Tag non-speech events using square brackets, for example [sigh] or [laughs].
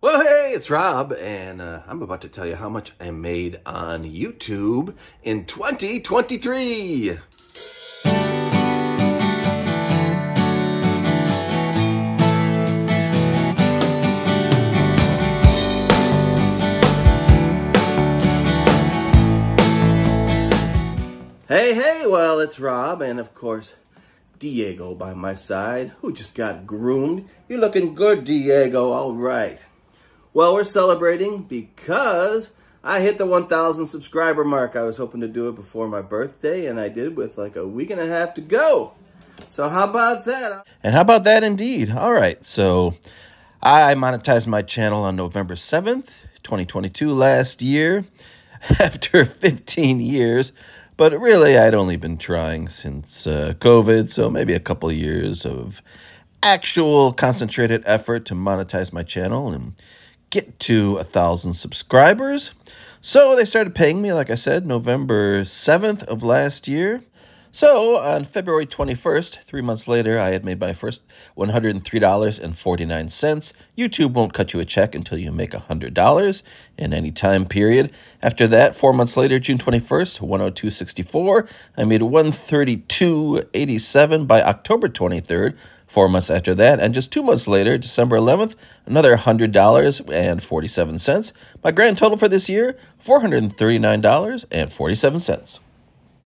Well, hey, it's Rob, and uh, I'm about to tell you how much I made on YouTube in 2023. Hey, hey, well, it's Rob, and of course, Diego by my side, who just got groomed. You're looking good, Diego, all right. Well, we're celebrating because I hit the 1,000 subscriber mark. I was hoping to do it before my birthday, and I did with like a week and a half to go. So how about that? And how about that indeed? All right, so I monetized my channel on November 7th, 2022, last year, [laughs] after 15 years. But really, I'd only been trying since uh, COVID, so maybe a couple years of actual concentrated effort to monetize my channel and get to a thousand subscribers. So they started paying me, like I said, November 7th of last year. So on February 21st, three months later, I had made my first $103.49. YouTube won't cut you a check until you make $100 in any time period. After that, four months later, June 21st, 102.64, I made 132.87 by October 23rd, four months after that. And just two months later, December 11th, another $100.47. My grand total for this year, $439.47.